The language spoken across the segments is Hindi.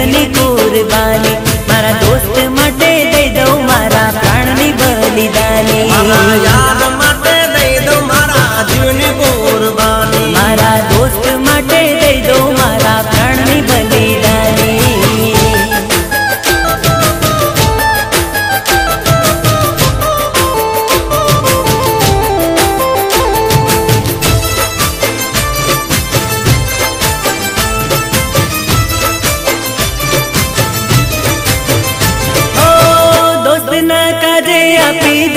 जीवन कुर्बानी रे अपी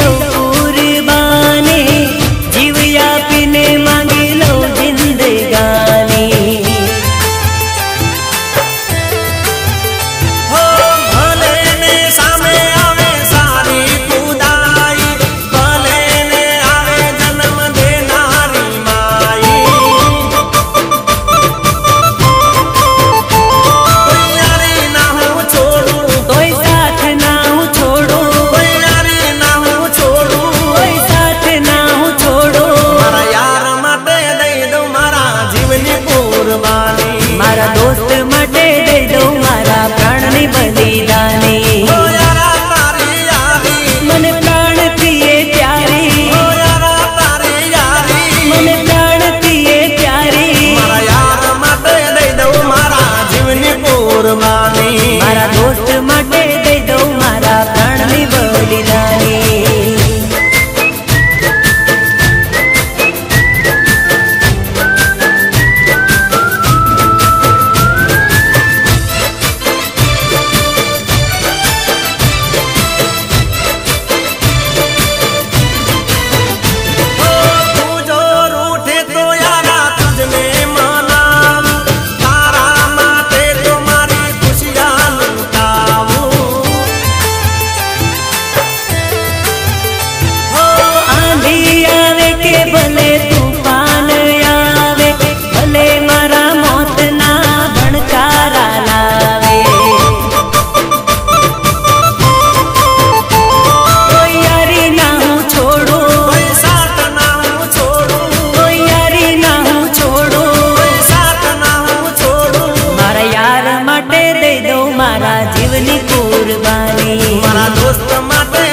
मारा जीवनी कुर्बानी। मारा दोस्त माते